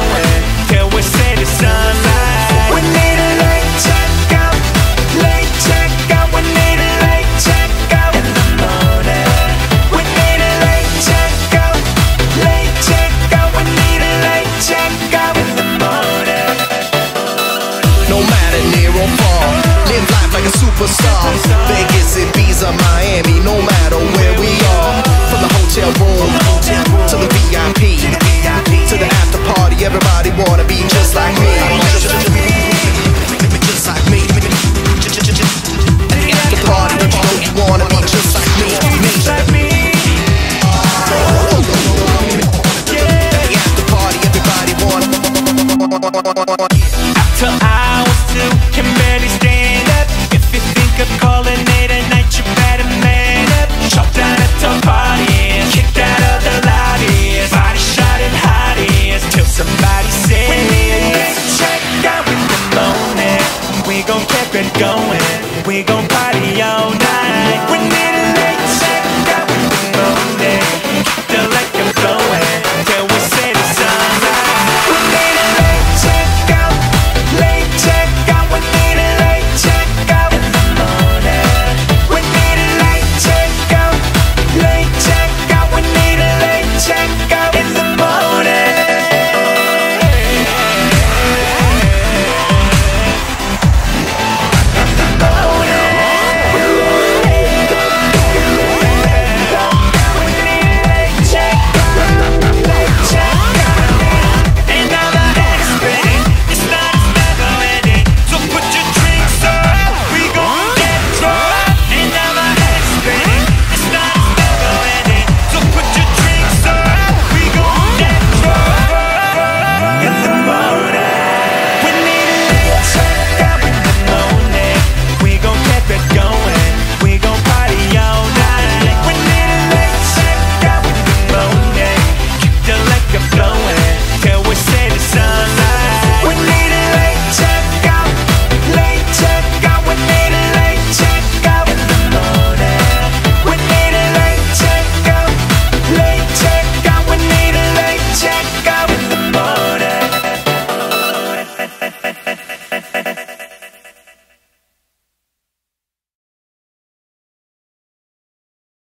away wanna be been going. We gon' party all night.